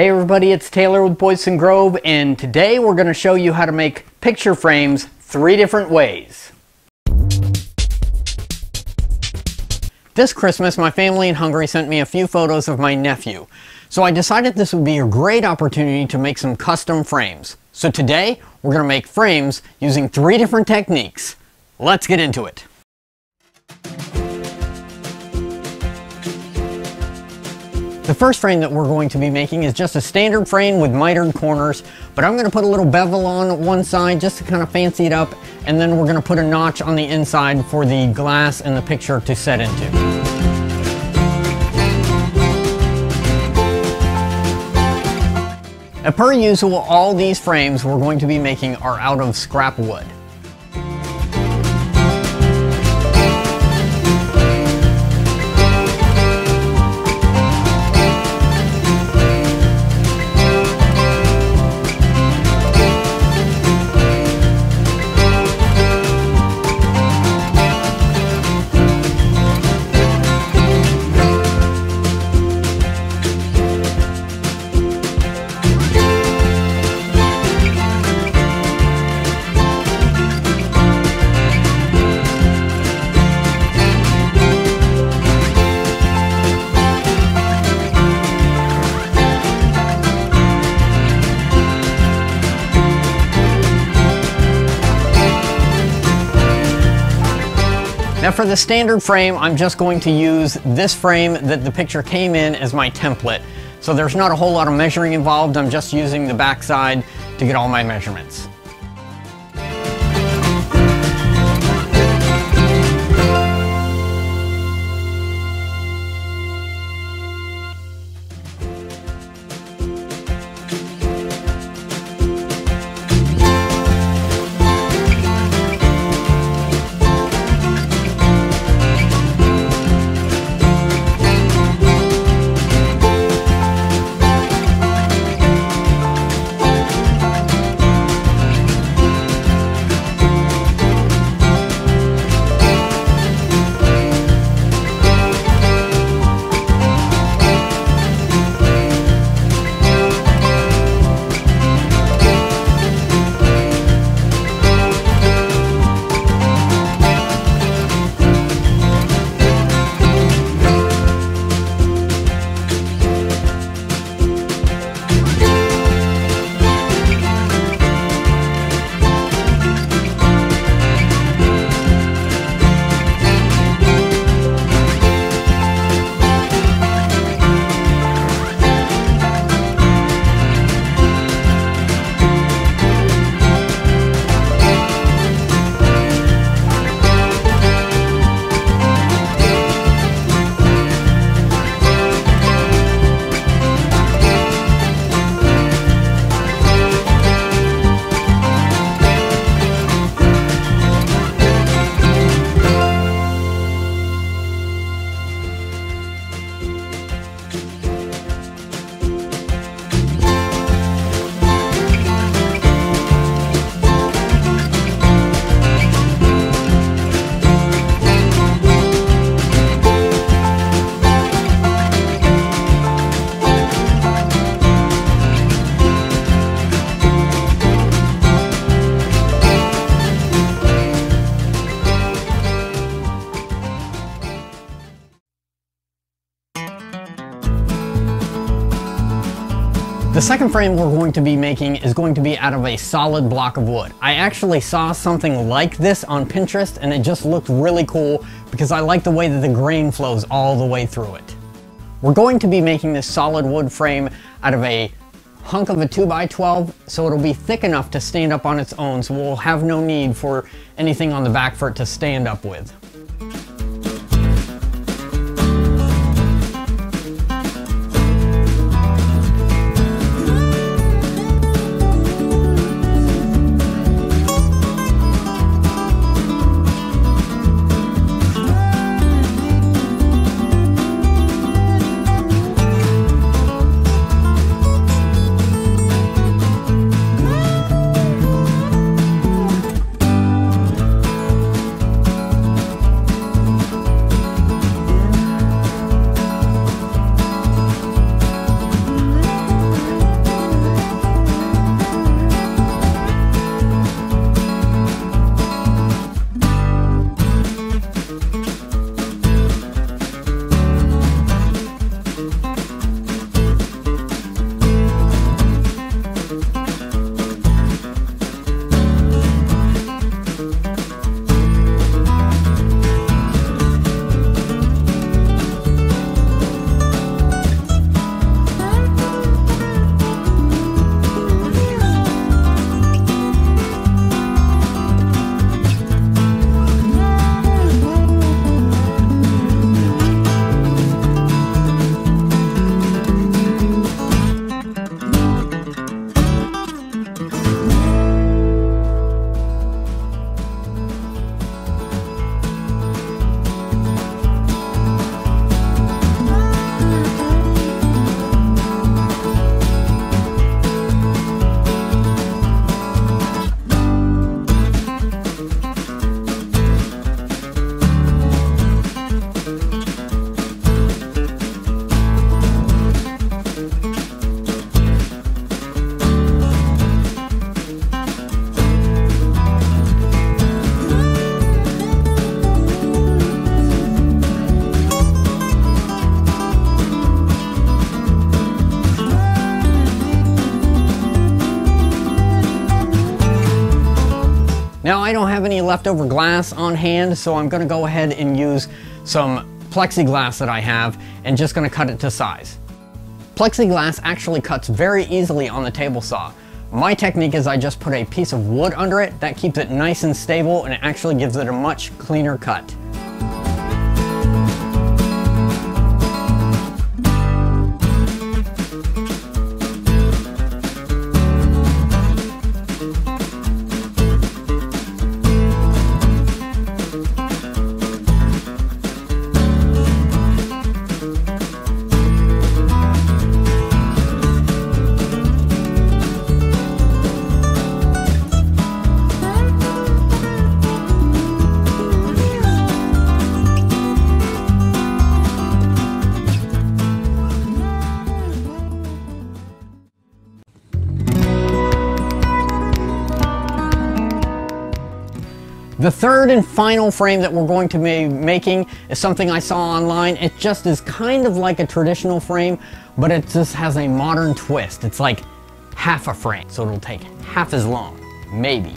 Hey everybody, it's Taylor with Boydston Grove and today we're going to show you how to make picture frames three different ways. This Christmas, my family in Hungary sent me a few photos of my nephew. So I decided this would be a great opportunity to make some custom frames. So today, we're going to make frames using three different techniques. Let's get into it. The first frame that we're going to be making is just a standard frame with mitered corners, but I'm going to put a little bevel on one side just to kind of fancy it up, and then we're going to put a notch on the inside for the glass and the picture to set into. As per usual, all these frames we're going to be making are out of scrap wood. Now for the standard frame, I'm just going to use this frame that the picture came in as my template. So there's not a whole lot of measuring involved, I'm just using the backside to get all my measurements. The second frame we're going to be making is going to be out of a solid block of wood. I actually saw something like this on Pinterest and it just looked really cool because I like the way that the grain flows all the way through it. We're going to be making this solid wood frame out of a hunk of a 2x12 so it'll be thick enough to stand up on its own so we'll have no need for anything on the back for it to stand up with. Now I don't have any leftover glass on hand, so I'm gonna go ahead and use some plexiglass that I have and just gonna cut it to size. Plexiglass actually cuts very easily on the table saw. My technique is I just put a piece of wood under it, that keeps it nice and stable and it actually gives it a much cleaner cut. The third and final frame that we're going to be making is something I saw online. It just is kind of like a traditional frame, but it just has a modern twist. It's like half a frame, so it'll take half as long, maybe.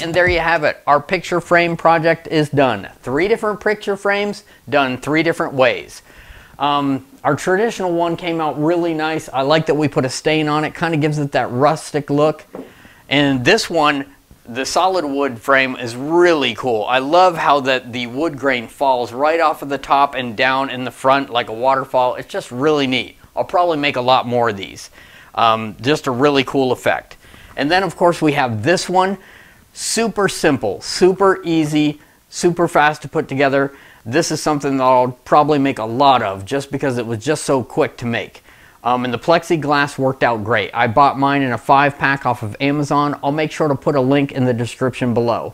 Right, and there you have it. Our picture frame project is done. Three different picture frames, done three different ways. Um, our traditional one came out really nice. I like that we put a stain on it, kind of gives it that rustic look. And this one, the solid wood frame is really cool. I love how that the wood grain falls right off of the top and down in the front like a waterfall. It's just really neat. I'll probably make a lot more of these. Um, just a really cool effect. And then of course we have this one. Super simple, super easy, super fast to put together. This is something that I'll probably make a lot of just because it was just so quick to make. Um, and the plexiglass worked out great. I bought mine in a five pack off of Amazon. I'll make sure to put a link in the description below.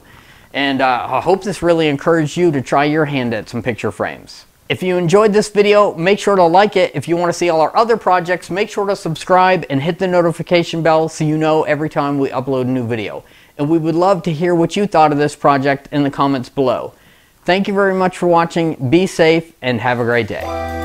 And uh, I hope this really encouraged you to try your hand at some picture frames. If you enjoyed this video, make sure to like it. If you want to see all our other projects, make sure to subscribe and hit the notification bell so you know every time we upload a new video and we would love to hear what you thought of this project in the comments below. Thank you very much for watching, be safe, and have a great day.